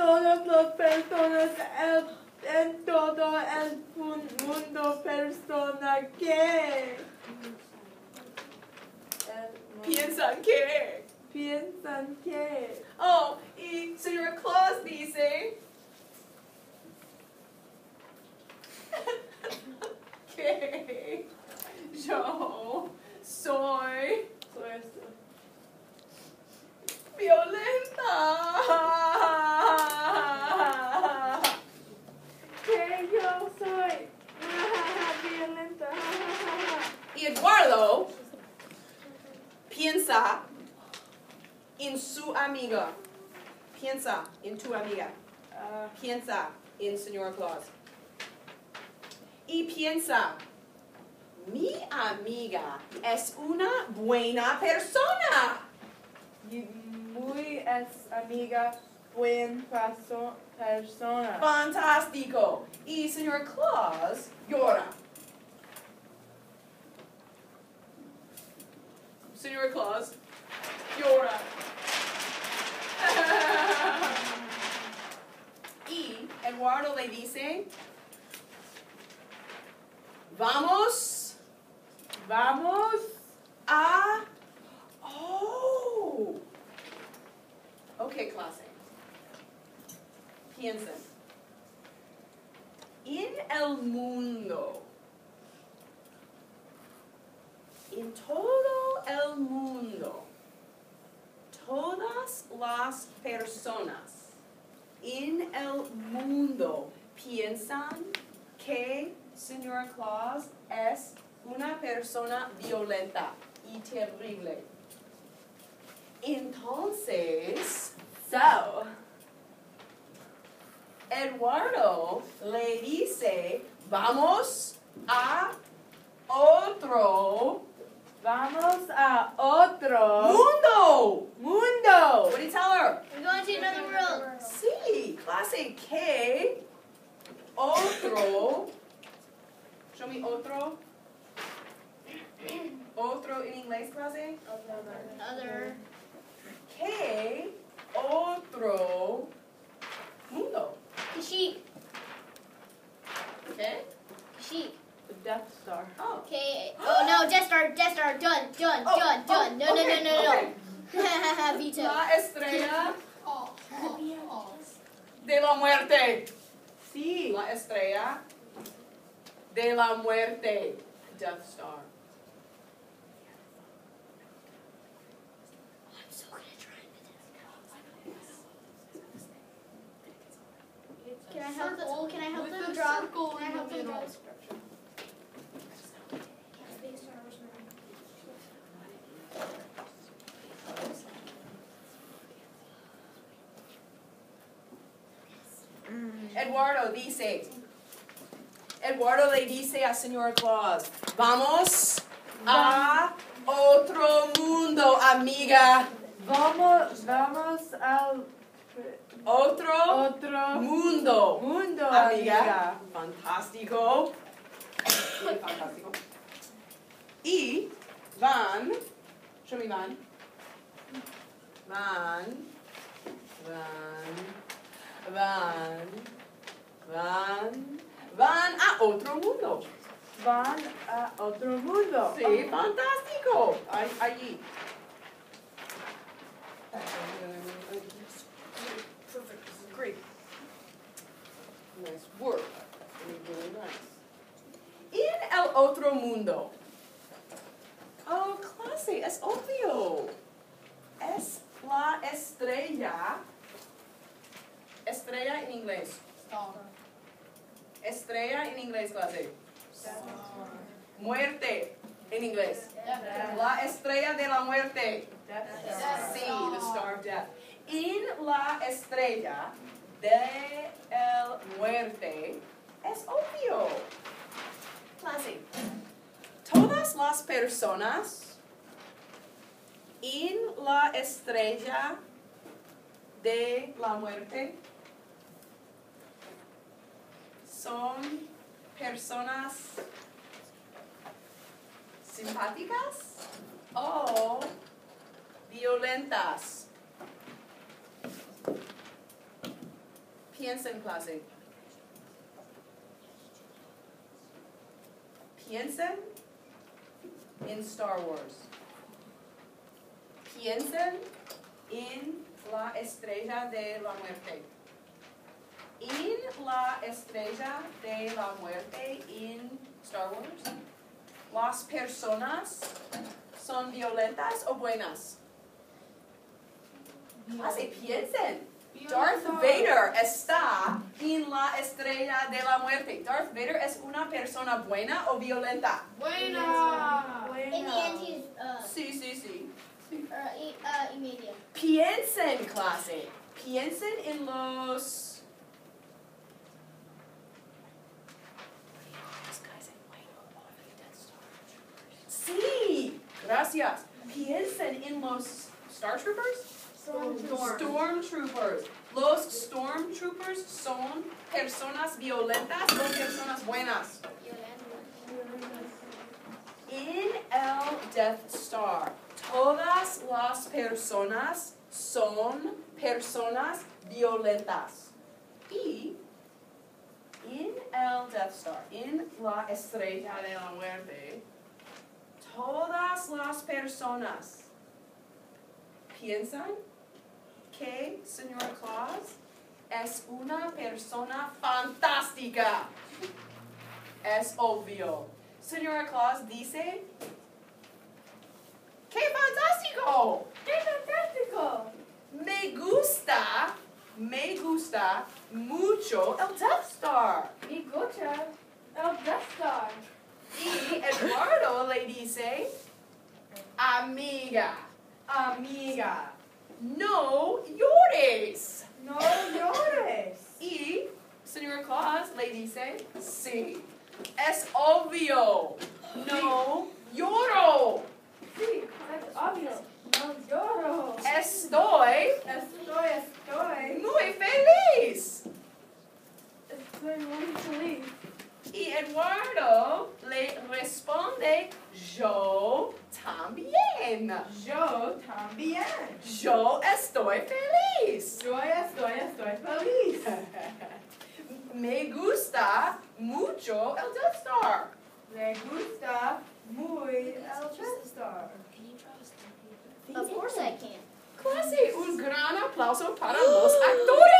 todas las personas en, en todo el mundo persona que Piensan que. piensan que. Oh, y señora Claus dice. Que yo soy soy esto. violenta. que yo soy violenta. Y Eduardo piensa en su amiga. Piensa en tu amiga. Piensa en señora Claus. Y piensa, mi amiga es una buena persona. y muy es amiga buen paso persona. Fantástico. Y señor Claus llora. Dice, vamos Vamos a... Oh. Ok, clase. Piensen. En el mundo, en todo el mundo, todas las personas en el mundo piensan que Señor Claus es una persona violenta y terrible. Entonces, so. Eduardo le dice, vamos a otro Vamos a otro mundo. What do you tell her? We're going to another world. Sí, clase que otro. Show me otro. Otro en inglés, clase. Other. Que otro mundo. The sheep. ¿Qué? Sheep. The Death Star. Oh. Okay. Oh no, Death Star, Death Star, done, done, Oh, done, oh, done. No, no, no, okay, no, no. La estrella de la muerte. Sí. La estrella de la muerte. Death Star. Eduardo dice. Eduardo le dice a señor Claus, vamos a otro mundo, amiga. Vamos, vamos al Otro otro mundo, mundo, amiga. amiga. Fantástico. Fantástico. Y van, show me van. Van, van, van, van, van a otro mundo. Van a otro mundo. Sí, fantástico. Ahí- Allí. Perfect. This is great. Nice work. Really nice. En el otro mundo. Oh, clase, es obvio. Es la estrella. Estrella en inglés. Estrella en inglés, clase. Muerte en inglés. La estrella de la muerte. Sí, the star of death. En la estrella de el muerte es obvio. Clase. Todas las personas en la estrella de la muerte son personas simpáticas o violentas. Piensen, clase. Piensen en Star Wars. Piensen en la estrella de la muerte. En la estrella de la muerte en Star Wars, las personas son violentas o buenas. Clase, piensen. Darth Vader está en la estrella de la muerte. Darth Vader es una persona buena o violenta. Buena. In the end, he's uh, Sí, sí, sí. uh, e- uh. Piensen, clase. Piensen en los. Gracias. Piensen en los Star Troopers. Stormtroopers. Los Stormtroopers son personas violentas o personas buenas. En el Death Star, todas las personas son personas violentas. Y en el Death Star, en la estrella de la muerte, todas las personas piensan que Señor Claus es una persona fantástica. Es obvio. Señora Claus dice, ¡qué fantástico! ¡Qué fantástico! Me gusta, me gusta mucho el Death Star. Amiga, amiga, no llores. No llores. Y Señor Claus le dice, sí, es obvio, no. Lloro. Sí, es obvio. No lloro. Estoy Estoy, estoy. muy feliz. Estoy muy feliz. Y Eduardo le responde, yo también. Yo también. Yo estoy feliz. Yo estoy, estoy feliz. Me gusta mucho el Death Star. Me gusta muy el Death Star. Of course I can. Clase, un gran aplauso para los actores.